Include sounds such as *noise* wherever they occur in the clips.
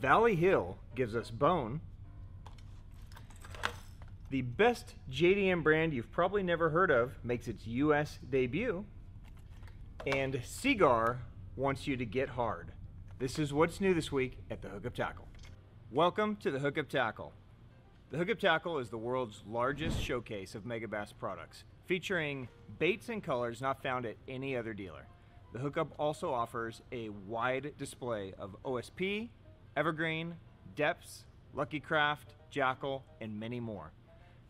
Valley Hill gives us bone. The best JDM brand you've probably never heard of makes its US debut. And Seaguar wants you to get hard. This is what's new this week at the Hookup Tackle. Welcome to the Hookup Tackle. The Hookup Tackle is the world's largest showcase of Megabass products, featuring baits and colors not found at any other dealer. The Hookup also offers a wide display of OSP, Evergreen, Deps, Lucky Craft, Jackall, and many more.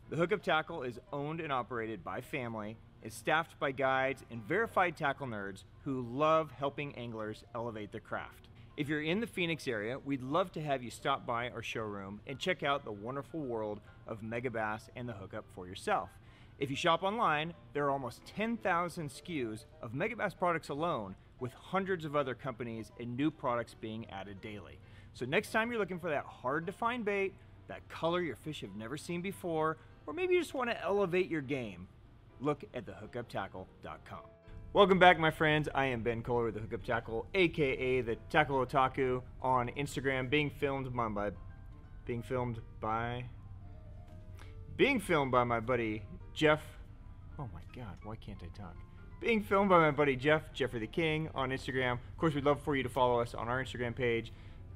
The Hookup Tackle is owned and operated by family, is staffed by guides and verified tackle nerds who love helping anglers elevate their craft. If you're in the Phoenix area, we'd love to have you stop by our showroom and check out the wonderful world of Megabass and the Hookup for yourself. If you shop online, there are almost 10,000 SKUs of Megabass products alone, with hundreds of other companies and new products being added daily. So next time you're looking for that hard to find bait, that color your fish have never seen before, or maybe you just want to elevate your game, look at thehookuptackle.com. Welcome back, my friends. I am Ben Kohler with the Hookup Tackle, aka the Tackle Otaku, on Instagram, being filmed by, by being filmed by being filmed by my buddy Jeff. Oh my God, why can't I talk? Being filmed by my buddy Jeff, Jeffrey the King, on Instagram. Of course, we'd love for you to follow us on our Instagram page,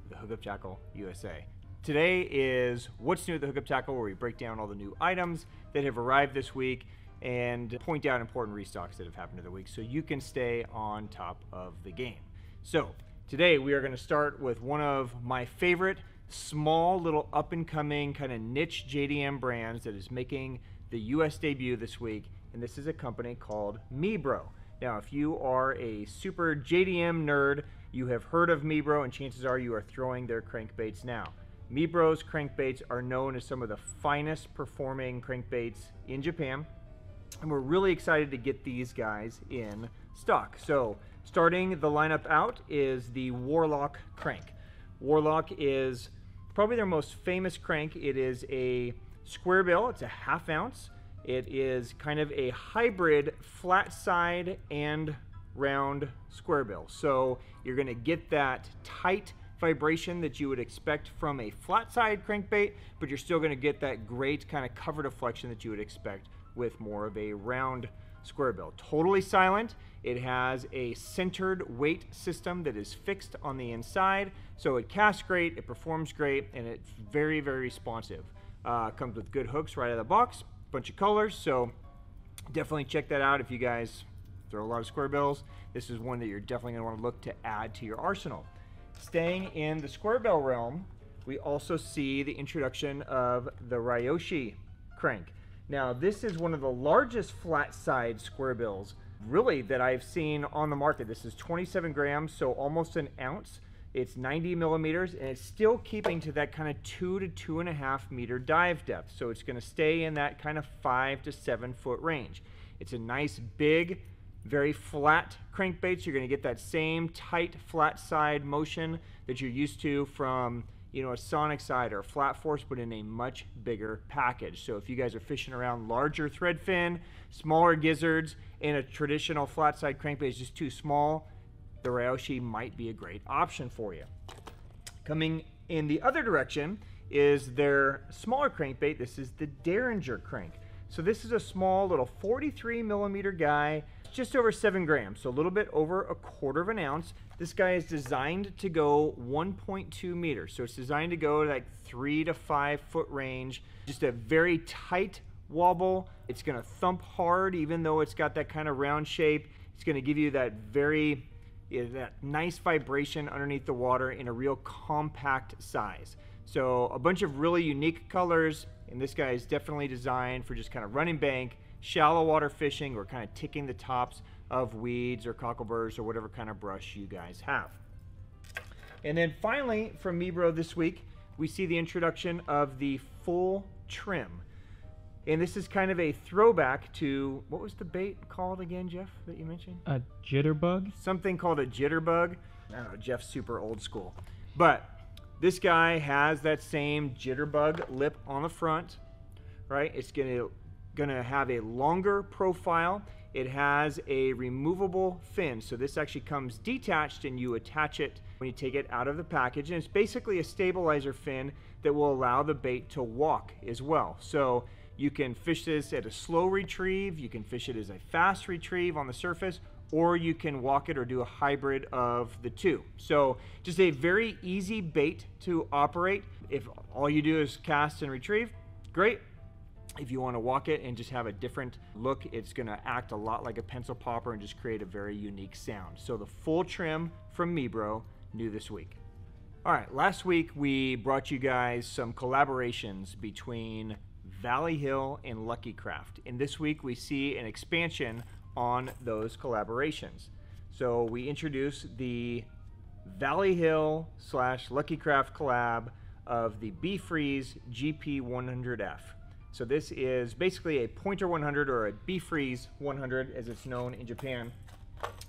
the Hookup Tackle USA. Today is What's New at the Hookup Tackle, where we break down all the new items that have arrived this week and point out important restocks that have happened in the week so you can stay on top of the game. So, today we are going to start with one of my favorite small little up and coming kind of niche JDM brands that is making the US debut this week, and this is a company called Mibro. Now, if you are a super JDM nerd, you have heard of Mibro, and chances are you are throwing their crankbaits now. Mibro's crankbaits are known as some of the finest performing crankbaits in Japan, and we're really excited to get these guys in stock. So, starting the lineup out is the Warlock crank. Warlock is probably their most famous crank. It is a Square bill, it's a half ounce. It is kind of a hybrid flat side and round square bill. So you're gonna get that tight vibration that you would expect from a flat side crankbait, but you're still gonna get that great kind of cover deflection that you would expect with more of a round square bill. Totally silent. It has a centered weight system that is fixed on the inside, so it casts great, it performs great, and it's very, very responsive. Uh, comes with good hooks right out of the box, bunch of colors. So definitely check that out if you guys throw a lot of square bills. This is one that you're definitely going to want to look to add to your arsenal. Staying in the square bill realm, we also see the introduction of the Ryoshi crank. Now, this is one of the largest flat side square bills really that I've seen on the market. This is 27 grams, so almost an ounce. It's 90 millimeters and it's still keeping to that kind of two to two and a half meter dive depth. So it's gonna stay in that kind of five to seven foot range. It's a nice big, very flat crankbaits, you're gonna get that same tight flat side motion that you're used to from you know, a sonic side or a flat force, but in a much bigger package. So if you guys are fishing around larger thread fin, smaller gizzards, and a traditional flat side crankbait is just too small, the Ryoshi might be a great option for you. Coming in the other direction is their smaller crankbait. This is the Derringer crank. So this is a small little 43 millimeter guy, just over seven grams, so a little bit over a quarter of an ounce. This guy is designed to go 1.2 meters. So it's designed to go like three to five foot range. Just a very tight wobble. It's gonna thump hard, even though it's got that kind of round shape. It's gonna give you that very that nice vibration underneath the water in a real compact size. So a bunch of really unique colors, and this guy is definitely designed for just kind of running bank, shallow water fishing, or kind of ticking the tops of weeds or cockleburrs or whatever kind of brush you guys have. And then finally, from Mibro this week, we see the introduction of the full trim. And this is kind of a throwback to what was the bait called again, Jeff, that you mentioned? A jitterbug? Something called a jitterbug. I don't know, Jeff's super old school. But this guy has that same jitterbug lip on the front, right? It's gonna gonna have a longer profile. it has a removable fin. So this actually comes detached and you attach it when you take it out of the package. And it's basically a stabilizer fin that will allow the bait to walk as well. So you can fish this at a slow retrieve, you can fish it as a fast retrieve on the surface, or you can walk it or do a hybrid of the two. So just a very easy bait to operate. If all you do is cast and retrieve, great. If you want to walk it and just have a different look, it's going to act a lot like a pencil popper and just create a very unique sound. So the full trim from Mibro, new this week. All right, last week we brought you guys some collaborations between Valley Hill and Lucky Craft. And this week we see an expansion on those collaborations. So we introduce the Valley Hill slash Lucky Craft collab of the B-Freeze GP100F. So this is basically a Pointer 100 or a B-Freeze 100 as it's known in Japan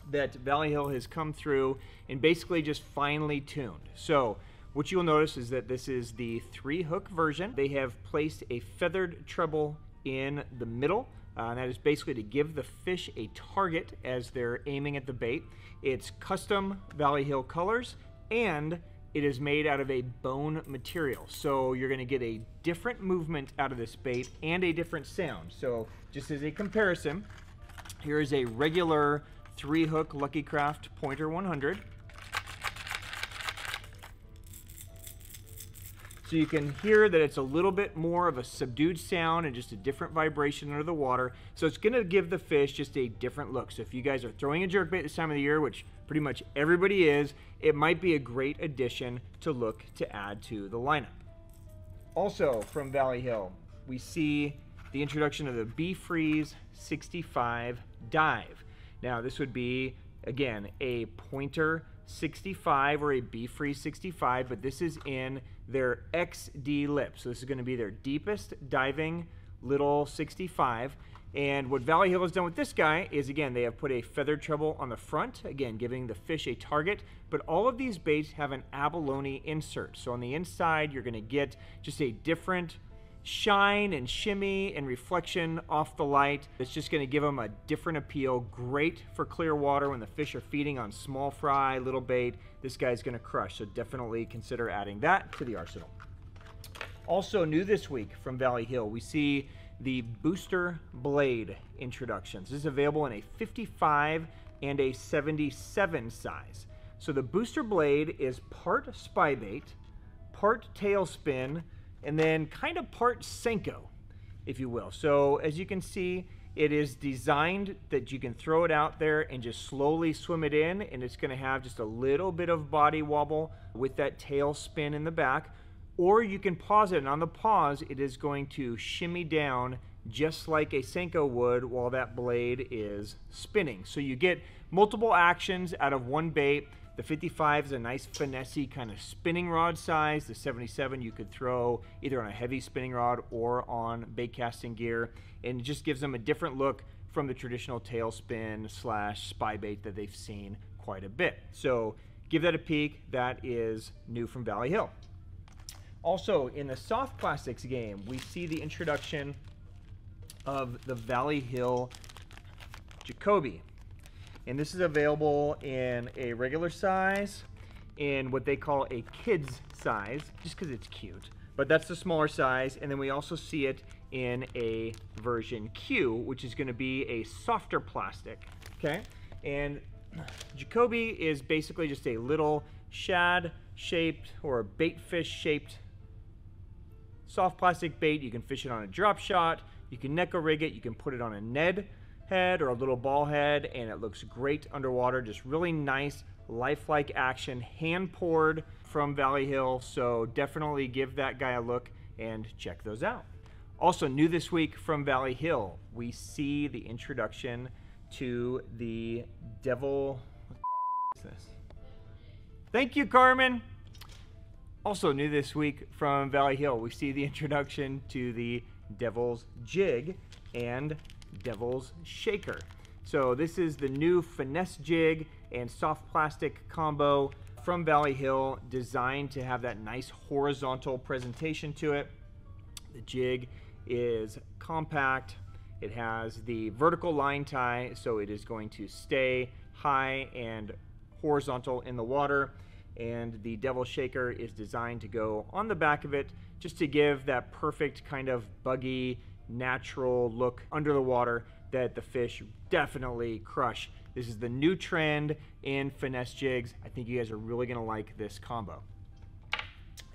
that Valley Hill has come through and basically just finely tuned. So what you'll notice is that this is the three hook version. They have placed a feathered treble in the middle. Uh, and that is basically to give the fish a target as they're aiming at the bait. It's custom Valley Hill colors and it is made out of a bone material. So you're gonna get a different movement out of this bait and a different sound. So just as a comparison, here is a regular three hook Lucky Craft Pointer 100. So you can hear that it's a little bit more of a subdued sound and just a different vibration under the water. So it's gonna give the fish just a different look. So if you guys are throwing a jerkbait this time of the year, which pretty much everybody is, it might be a great addition to look to add to the lineup. Also from Valley Hill, we see the introduction of the B-Freeze 65 Dive. Now this would be, again, a pointer 65 or a B-Free 65, but this is in their XD lip. So this is going to be their deepest diving little 65. And what Valley Hill has done with this guy is, again, they have put a feather treble on the front, again, giving the fish a target. But all of these baits have an abalone insert. So on the inside, you're going to get just a different shine and shimmy and reflection off the light. It's just going to give them a different appeal. Great for clear water when the fish are feeding on small fry, little bait. This guy's going to crush, so definitely consider adding that to the arsenal. Also new this week from Valley Hill, we see the Booster Blade introductions. This is available in a 55 and a 77 size. So the Booster Blade is part spy bait, part tailspin, and then kind of part Senko, if you will. So as you can see, it is designed that you can throw it out there and just slowly swim it in, and it's gonna have just a little bit of body wobble with that tail spin in the back. Or you can pause it, and on the pause, it is going to shimmy down just like a Senko would while that blade is spinning. So you get multiple actions out of one bait. The 55 is a nice finessey kind of spinning rod size. The 77 you could throw either on a heavy spinning rod or on bait casting gear. And it just gives them a different look from the traditional tailspin slash spy bait that they've seen quite a bit. So give that a peek. That is new from Valley Hill. Also, in the soft plastics game, we see the introduction of the Valley Hill Jaco Bee. And this is available in a regular size, in what they call a kid's size, just because it's cute. But that's the smaller size. And then we also see it in a version Q, which is going to be a softer plastic. Okay? And Jaco Bee is basically just a little shad shaped or bait fish shaped soft plastic bait. You can fish it on a drop shot. You can Neko rig it. You can put it on a Ned head or a little ball head and it looks great underwater. Just really nice lifelike action, hand poured from Valley Hill. So definitely give that guy a look and check those out. Also new this week from Valley Hill, we see the introduction to the Devil. What is this? Thank you, Carmen. Also new this week from Valley Hill, we see the introduction to the Devil's Jig and Devil's Shaker. So this is the new finesse jig and soft plastic combo from Valley Hill designed to have that nice horizontal presentation to it. The jig is compact It has the vertical line tie, so it is going to stay high and horizontal in the water. And the Devil Shaker is designed to go on the back of it just to give that perfect kind of buggy, natural look under the water that the fish definitely crush. This is the new trend in finesse jigs. I think you guys are really gonna like this combo.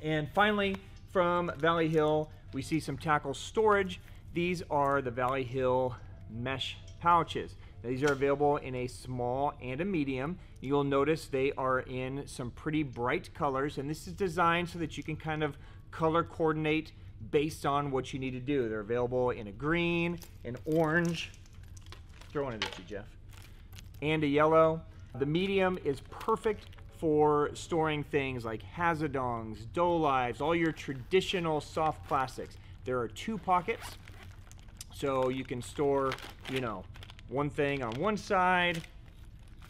And finally, from Valley Hill, we see some tackle storage. These are the Valley Hill mesh pouches. Now, these are available in a small and a medium. You'll notice they are in some pretty bright colors, and this is designed so that you can kind of color coordinate based on what you need to do. They're available in a green, an orange, throw one of these, Jeff, and a yellow. The medium is perfect for storing things like Hazedongs, dough lives, all your traditional soft plastics. There are two pockets, so you can store, you know, one thing on one side,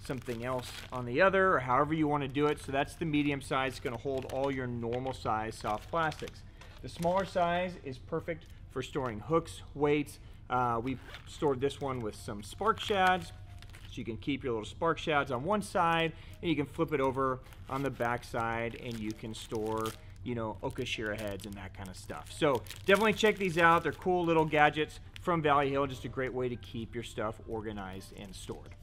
something else on the other, or however you want to do it. So that's the medium size. It's going to hold all your normal size soft plastics. The smaller size is perfect for storing hooks, weights. Uh, we stored this one with some spark shads, so you can keep your little spark shads on one side, and you can flip it over on the back side, and you can store you know, Okashira heads and that kind of stuff. So definitely check these out. They're cool little gadgets from Valley Hill. Just a great way to keep your stuff organized and stored.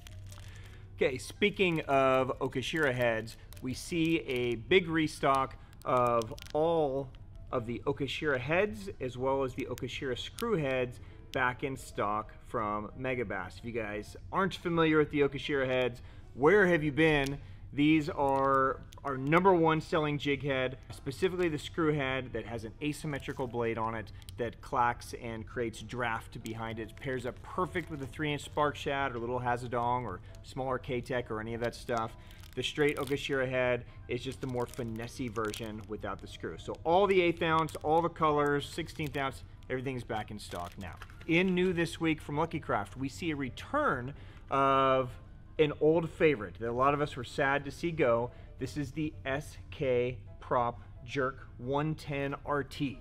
Okay, speaking of Okashira heads, we see a big restock of all of the Okashira heads as well as the Okashira screw heads back in stock from Megabass. If you guys aren't familiar with the Okashira heads, where have you been? These are our number one selling jig head, specifically the screw head that has an asymmetrical blade on it that clacks and creates draft behind it. Pairs up perfect with a 3 inch Spark Shad or little Hazedong or smaller Keitech or any of that stuff. The straight Okashira head is just the more finessey version without the screw. So all the 8th ounce, all the colors, 16th ounce, everything's back in stock now. In new this week from Lucky Craft, we see a return of an old favorite that a lot of us were sad to see go. This is the SK Prop Jerk 110 RT.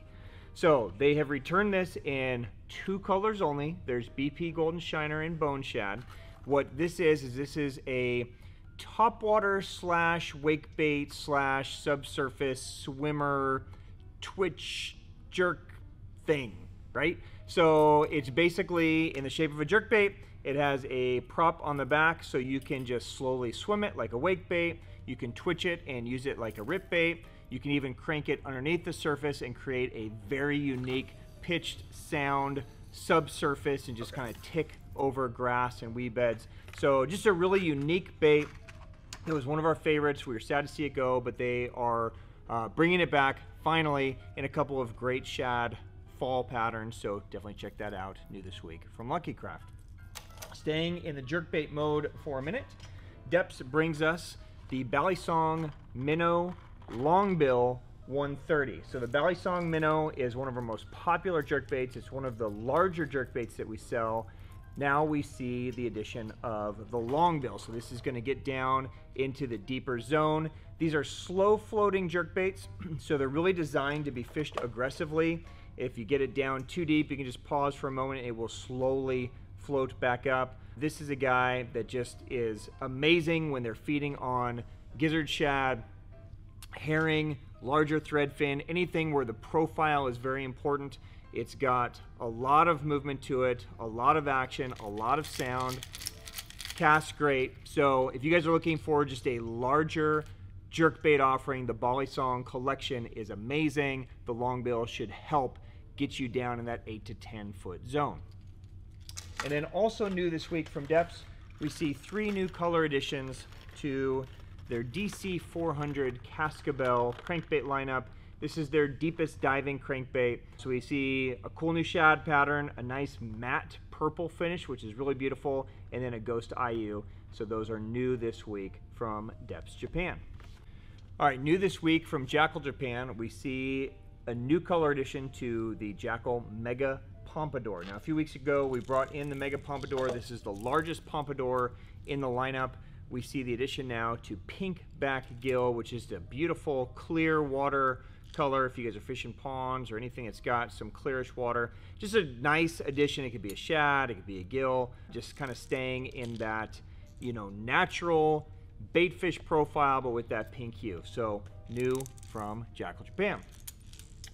So they have returned this in two colors only. There's BP Golden Shiner and Bone Shad. What this is, is this is a topwater slash wake bait slash subsurface swimmer twitch jerk thing, right? So it's basically in the shape of a jerk bait. It has a prop on the back so you can just slowly swim it like a wake bait. You can twitch it and use it like a rip bait. You can even crank it underneath the surface and create a very unique pitched sound subsurface and just kind of tick over grass and weed beds. So just a really unique bait. It was one of our favorites. We were sad to see it go, but they are uh, bringing it back finally in a couple of great shad fall patterns. So definitely check that out new this week from Lucky Craft. Staying in the jerkbait mode for a minute, Deps brings us the Balisong Minnow Longbill 130. So the Balisong Minnow is one of our most popular jerkbaits. It's one of the larger jerkbaits that we sell now we see the addition of the longbill. So this is going to get down into the deeper zone. These are slow floating jerk baits, *clears throat* so they're really designed to be fished aggressively. If you get it down too deep, you can just pause for a moment. And it will slowly float back up. This is a guy that just is amazing when they're feeding on gizzard shad, herring, larger threadfin, anything where the profile is very important. It's got a lot of movement to it, a lot of action, a lot of sound. Cast great. So if you guys are looking for just a larger jerkbait offering, the Balisong collection is amazing. The longbill should help get you down in that 8 to 10 foot zone. And then also new this week from Deps, we see three new color additions to their DC 400 Cascabel crankbait lineup. This is their deepest diving crankbait. So we see a cool new shad pattern, a nice matte purple finish, which is really beautiful, and then a ghost IU. So those are new this week from Deps Japan. All right, new this week from Jackall Japan, we see a new color addition to the Jackall Mega Pompadour. Now, a few weeks ago, we brought in the Mega Pompadour. This is the largest pompadour in the lineup. We see the addition now to Pink Back Gill, which is a beautiful, clear water color if you guys are fishing ponds or anything that's got some clearish water. Just a nice addition. It could be a shad, it could be a gill, just kind of staying in that, you know, natural bait fish profile, but with that pink hue. So new from Jackall Japan.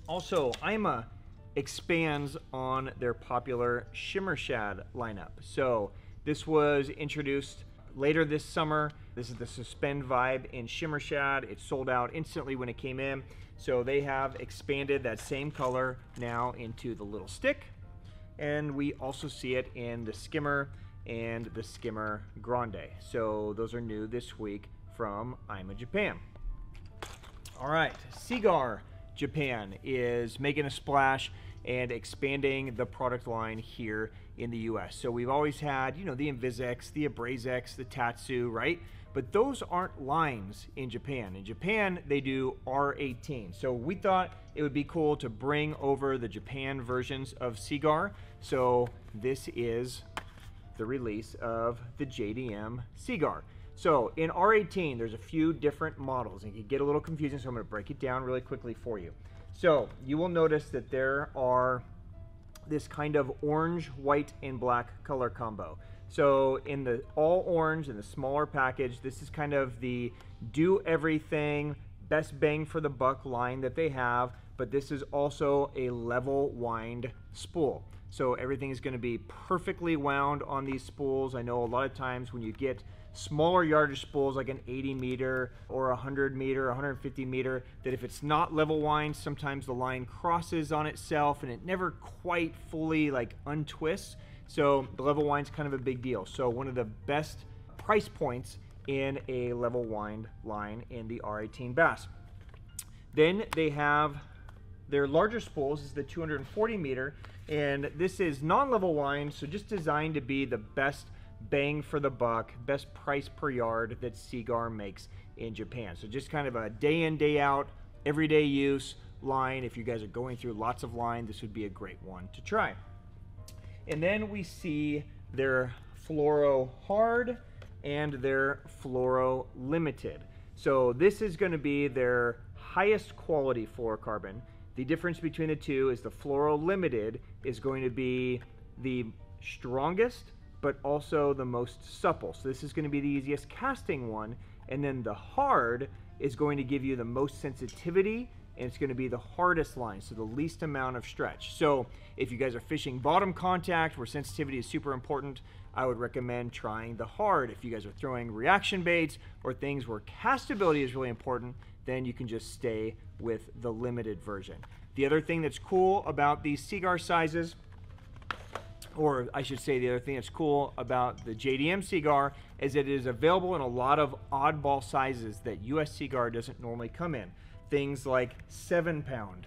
Also, Ima expands on their popular Shimmer Shad lineup. So this was introduced later this summer. This is the Suspend Vibe in Shimmer Shad. It sold out instantly when it came in. So they have expanded that same color now into the little stick. And we also see it in the Skimmer and the Skimmer Grande. So those are new this week from Ima Japan. All right, Seaguar Japan is making a splash and expanding the product line here in the US. So we've always had, you know, the InvizX, the AbrazX, the Tatsu, right? But those aren't lines in Japan. In Japan, they do R18. So we thought it would be cool to bring over the Japan versions of Seaguar. So this is the release of the JDM Seaguar. So in R18, there's a few different models. It can get a little confusing, so I'm going to break it down really quickly for you. So you will notice that there are this kind of orange, white, and black color combo. So in the all orange in the smaller package, this is kind of the do everything, best bang for the buck line that they have, but this is also a level wind spool. So everything is going to be perfectly wound on these spools. I know a lot of times when you get smaller yardage spools like an 80 meter or 100 meter, 150 meter, that if it's not level wind, sometimes the line crosses on itself and it never quite fully like untwists. So the level wind's kind of a big deal. So one of the best price points in a level wind line in the R18 bass. Then they have their larger spools is the 240 meter and this is non-level wind so just designed to be the best bang for the buck, best price per yard that Seaguar makes in Japan. So just kind of a day in, day out, everyday use line. If you guys are going through lots of line, this would be a great one to try. And then we see their Fluoro Hard and their Fluoro Limited. So this is going to be their highest quality fluorocarbon. The difference between the two is the Fluoro Limited is going to be the strongest but also the most supple. So this is going to be the easiest casting one. And then the hard is going to give you the most sensitivity and it's going to be the hardest line, so the least amount of stretch. So if you guys are fishing bottom contact where sensitivity is super important, I would recommend trying the hard. If you guys are throwing reaction baits or things where castability is really important, then you can just stay with the limited version. The other thing that's cool about these Seaguar sizes or I should say the other thing that's cool about the JDM Seaguar is that it is available in a lot of oddball sizes that US Seaguar doesn't normally come in. Things like 7 pound,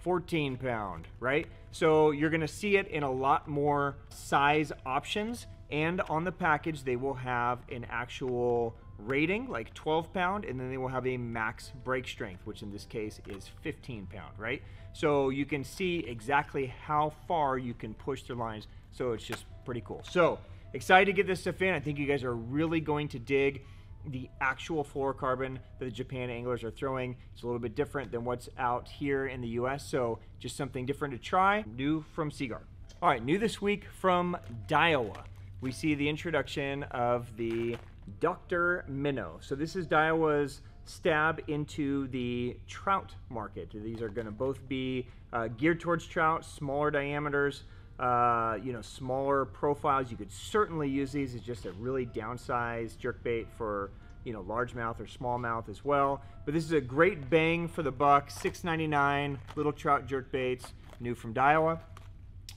14 pound, right? So you're gonna see it in a lot more size options and on the package they will have an actual rating like 12 pound and then they will have a max break strength which in this case is 15 pound right so you can see exactly how far you can push the lines so it's just pretty cool. So excited to get this stuff in. I think you guys are really going to dig the actual fluorocarbon that the Japan anglers are throwing. It's a little bit different than what's out here in the US, so just something different to try. New from Seaguar. All right, new this week from Daiwa. We see the introduction of the Dr. Minnow. So this is Daiwa's stab into the trout market. These are going to both be uh, geared towards trout, smaller diameters, uh, you know, smaller profiles. You could certainly use these as just a really downsized jerkbait for, you know, largemouth or smallmouth as well. But this is a great bang for the buck, $6.99, little trout jerkbaits, new from Daiwa.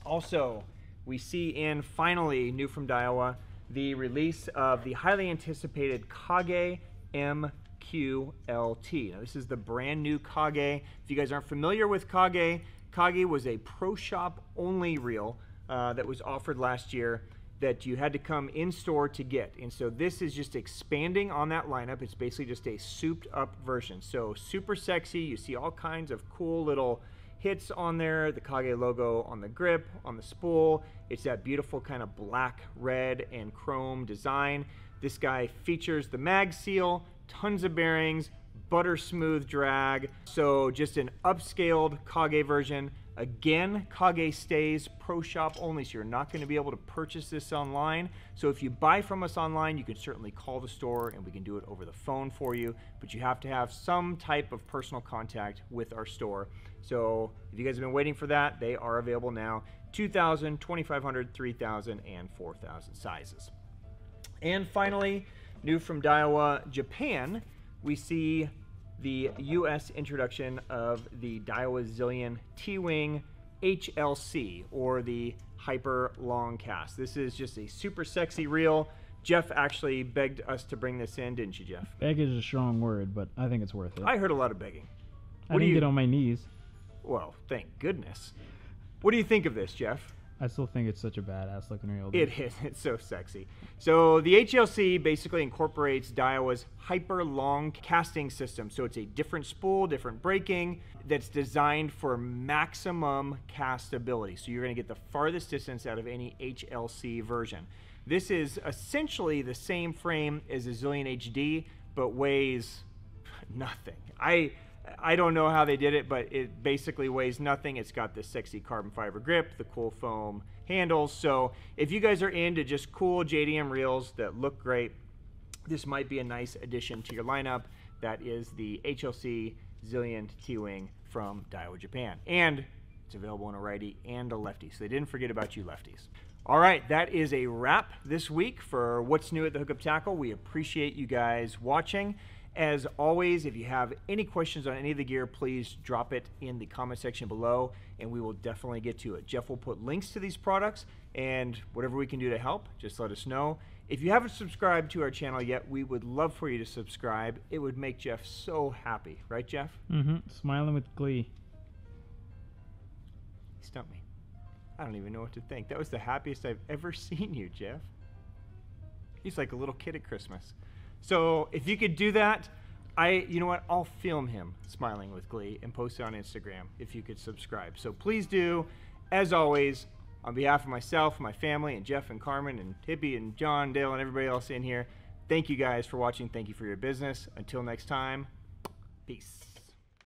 Also, we see in finally, new from Daiwa, the release of the highly anticipated Kage MQLT. Now, this is the brand new Kage. If you guys aren't familiar with Kage, Kage was a pro shop only reel uh, that was offered last year that you had to come in store to get. And so this is just expanding on that lineup. It's basically just a souped up version. So super sexy. You see all kinds of cool little hits on there. The Kage logo on the grip, on the spool. It's that beautiful kind of black, red, and chrome design. This guy features the mag seal, tons of bearings, butter smooth drag. So just an upscaled Kage version. Again, Kage stays pro shop only, so you're not going to be able to purchase this online. So if you buy from us online, you can certainly call the store and we can do it over the phone for you, but you have to have some type of personal contact with our store. So if you guys have been waiting for that, they are available now. 2,000, 2,500, 3,000, and 4,000 sizes. And finally, new from Daiwa Japan, we see the US introduction of the Daiwa Zillion T-Wing HLC, or the Hyper Long Cast. This is just a super sexy reel. Jeff actually begged us to bring this in, didn't you, Jeff? Beg is a strong word, but I think it's worth it. I heard a lot of begging. I What do didn't you- get on my knees. Well, thank goodness. What do you think of this, Jeff? I still think it's such a badass looking reel. It is. *laughs* It's so sexy. So the HLC basically incorporates Daiwa's hyper long casting system. So it's a different spool, different braking that's designed for maximum castability. So you're going to get the farthest distance out of any HLC version. This is essentially the same frame as a Zillion HD, but weighs *laughs* nothing. I I don't know how they did it, but it basically weighs nothing. It's got this sexy carbon fiber grip, the cool foam handles. So if you guys are into just cool JDM reels that look great, this might be a nice addition to your lineup. That is the HLC Zillion T-Wing from Daiwa Japan. And it's available in a righty and a lefty. So they didn't forget about you lefties. All right, that is a wrap this week for What's New at the Hookup Tackle. We appreciate you guys watching. As always, if you have any questions on any of the gear, please drop it in the comment section below and we will definitely get to it. Jeff will put links to these products and whatever we can do to help, just let us know. If you haven't subscribed to our channel yet, we would love for you to subscribe. It would make Jeff so happy. Right, Jeff? Mm-hmm. Smiling with glee. He stumped me. I don't even know what to think. That was the happiest I've ever *laughs* seen you, Jeff. He's like a little kid at Christmas. So if you could do that, I, you know what? I'll film him smiling with glee and post it on Instagram if you could subscribe. So please do. As always, on behalf of myself, my family, and Jeff and Carmen and Hippie and John, Dale, and everybody else in here, thank you guys for watching. Thank you for your business. Until next time, peace.